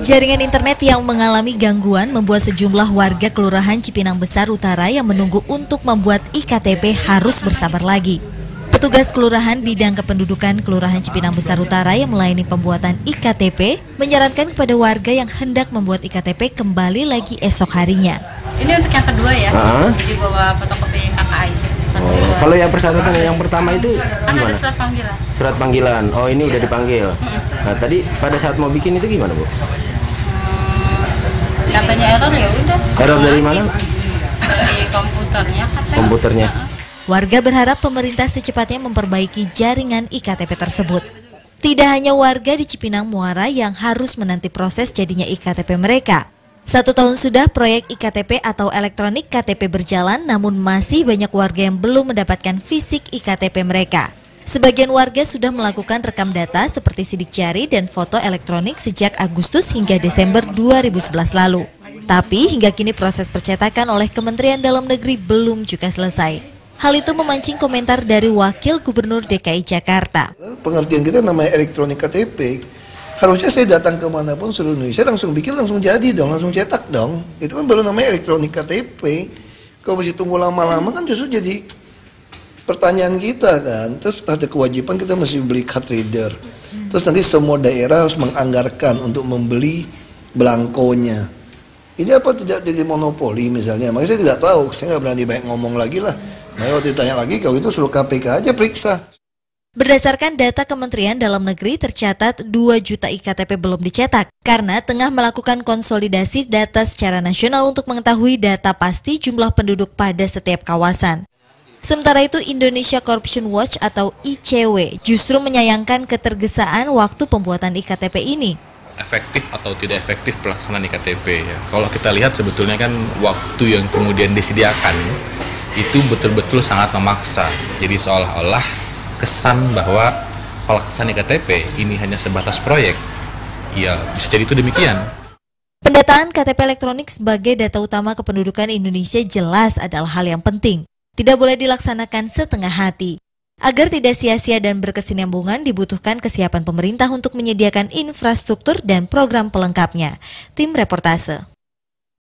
Jaringan internet yang mengalami gangguan membuat sejumlah warga Kelurahan Cipinang Besar Utara yang menunggu untuk membuat IKTP harus bersabar lagi. Petugas Kelurahan Bidang Kependudukan Kelurahan Cipinang Besar Utara yang melayani pembuatan IKTP menyarankan kepada warga yang hendak membuat IKTP kembali lagi esok harinya. Ini untuk yang kedua ya, jadi bawa fotokopi kakak aja. Satu Oh, dua. Kalau yang persyaratan yang pertama itu kan ada gimana? surat panggilan. Surat panggilan. Oh, ini udah dipanggil. Nah, tadi pada saat mau bikin itu gimana, Bu? Katanya error ya udah. Error dari mana? Dari komputernya katanya. Komputernya. Warga berharap pemerintah secepatnya memperbaiki jaringan IKTP tersebut. Tidak hanya warga di Cipinang Muara yang harus menanti proses jadinya IKTP mereka. Satu tahun sudah proyek IKTP atau elektronik KTP berjalan, namun masih banyak warga yang belum mendapatkan fisik IKTP mereka. Sebagian warga sudah melakukan rekam data seperti sidik jari dan foto elektronik sejak Agustus hingga Desember 2011 lalu. Tapi hingga kini proses percetakan oleh Kementerian Dalam Negeri belum juga selesai. Hal itu memancing komentar dari Wakil Gubernur DKI Jakarta. pengertian kita namanya elektronik KTP harusnya saya datang ke mana pun seluruh Indonesia langsung bikin langsung jadi dong langsung cetak dong. Itu kan baru namanya elektronik KTP kalau masih tunggu lama-lama kan justru jadi pertanyaan kita kan. Terus ada kewajiban kita mesti beli card reader. Terus nanti semua daerah harus menganggarkan untuk membeli belangkonya. Ini apa tidak jadi monopoli misalnya? Makanya saya tidak tahu. Saya nggak berani banyak ngomong lagi lah. Nah, kalau ditanya lagi, kalau itu suruh KPK aja periksa. Berdasarkan data Kementerian Dalam Negeri tercatat 2 juta IKTP belum dicetak karena tengah melakukan konsolidasi data secara nasional untuk mengetahui data pasti jumlah penduduk pada setiap kawasan. Sementara itu Indonesia Corruption Watch atau ICW justru menyayangkan ketergesaan waktu pembuatan IKTP ini. efektif atau tidak efektif pelaksanaan iktp ya. Kalau kita lihat sebetulnya kan waktu yang kemudian disediakan itu betul-betul sangat memaksa. Jadi seolah-olah kesan bahwa pelaksanaan iktp ini hanya sebatas proyek. Ya bisa jadi itu demikian. Pendataan KTP elektronik sebagai data utama kependudukan Indonesia jelas adalah hal yang penting. Tidak boleh dilaksanakan setengah hati. Agar tidak sia-sia dan berkesinambungan dibutuhkan kesiapan pemerintah untuk menyediakan infrastruktur dan program pelengkapnya. Tim Reportase